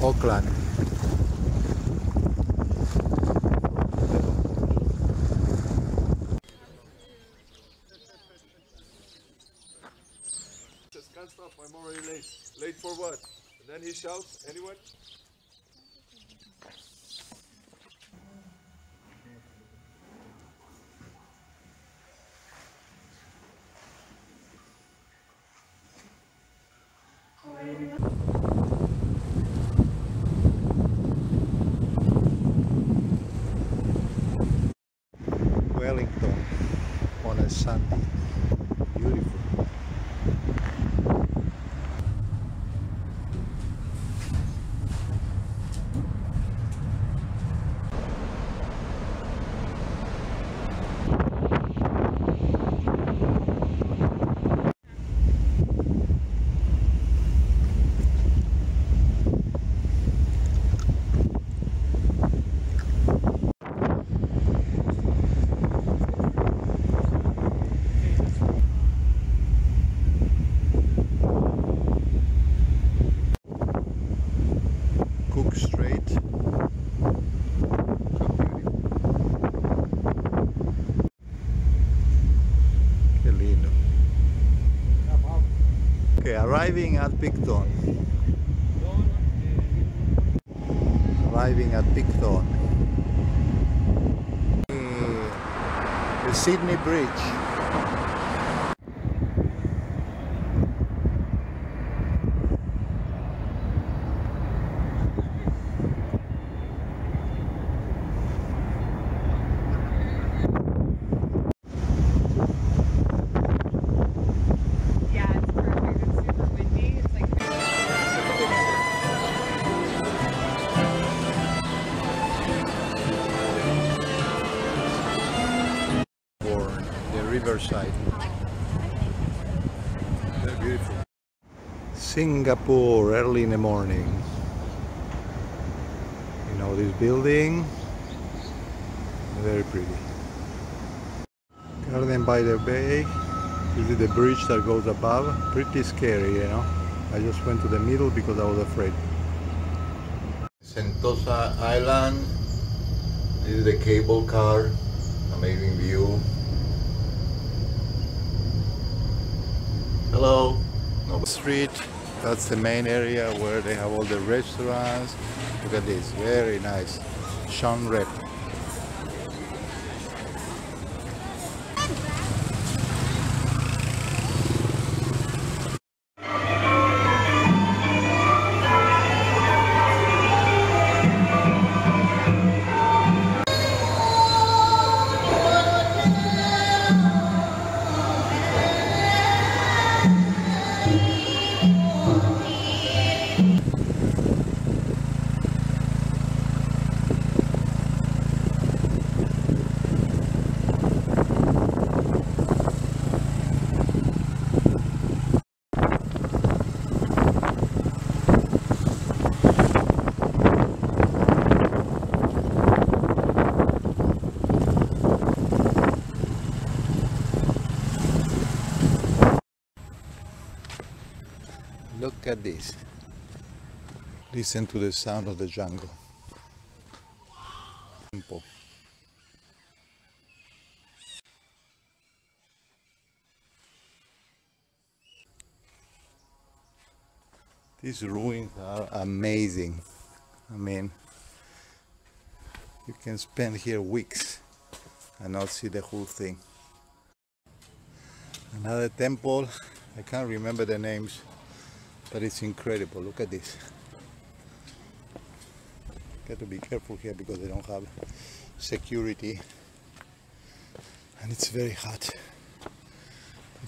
Auckland. Just can't stop. I'm already late. Late for what? And then he shouts, anyone? Wellington on a Sunday. Beautiful. Arriving at Picton. Arriving at Picton. The- Sydney Bridge. Riverside. Very beautiful. Singapore early in the morning. You know this building? Very pretty. Garden by the bay. This is the bridge that goes above. Pretty scary, you know. I just went to the middle because I was afraid. Sentosa Island. This is the cable car. Amazing view. Hello. Nova Street. That's the main area where they have all the restaurants. Look at this. Very nice. Sean Rep. at this. Listen to the sound of the jungle. Simple. These ruins are amazing. I mean, you can spend here weeks and not see the whole thing. Another temple, I can't remember the names, but it's incredible. Look at this. Got to be careful here because they don't have security and it's very hot.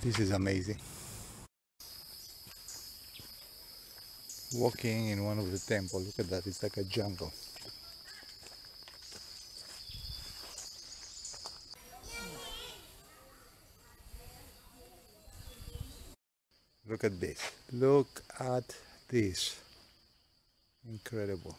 This is amazing. Walking in one of the temples, look at that, it's like a jungle. Look at this. Look at this. Incredible.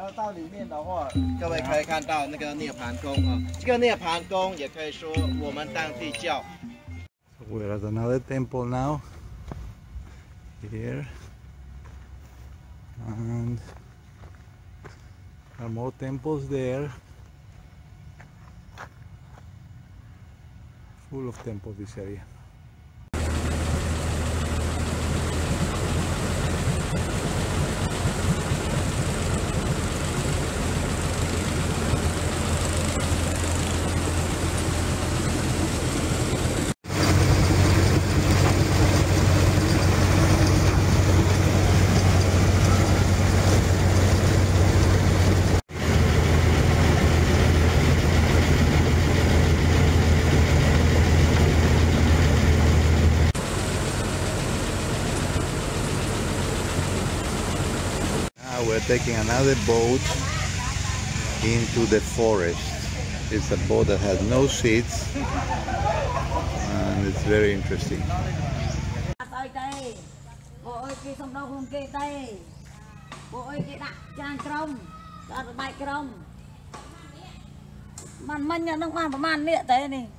然后到里面的话，各位可以看到那个涅槃宫啊，这个涅槃宫也可以说我们当地叫 We're at another temple now. Here. And there are more temples there. Full of temples this area. taking another boat into the forest. It's a boat that has no seats and it's very interesting. អត់អីទេពួកអើយគេសំដៅខ្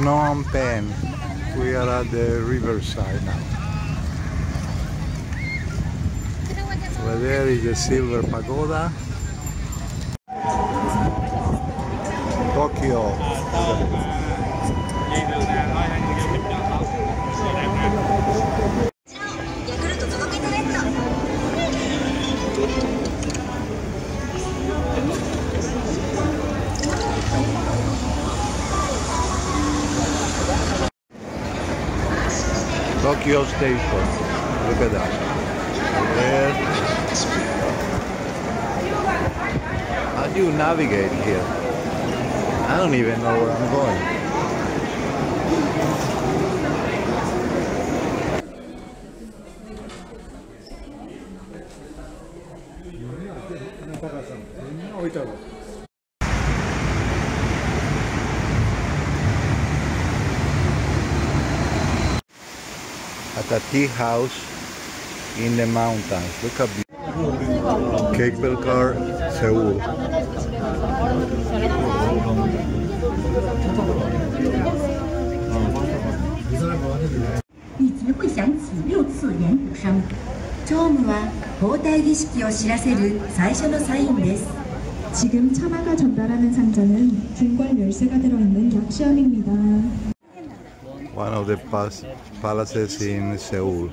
Phnom Penh. We are at the riverside now. Over there is the silver pagoda. Tokyo. Tokyo Station. Look at that. There. How do you navigate here? I don't even know where I'm going. the tea house in the mountains. Look how beautiful. Cake Belkar, Seoul. 지금 차마가 전달하는 상자는 중괄 열쇠가 들어있는 약시험입니다. One of the palaces in Seoul,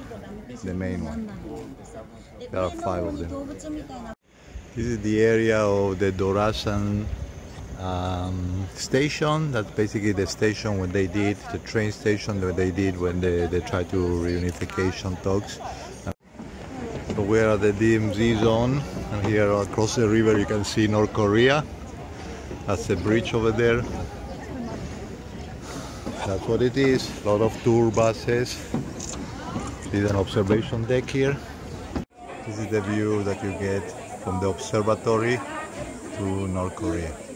the main one. There are five of them. This is the area of the Dorasan um, station. That's basically the station when they did the train station that they did when they, they tried to reunification talks. So we're at the DMZ zone, and here across the river you can see North Korea. That's the bridge over there. That's what it is. A lot of tour buses. There's an observation deck here. This is the view that you get from the observatory to North Korea.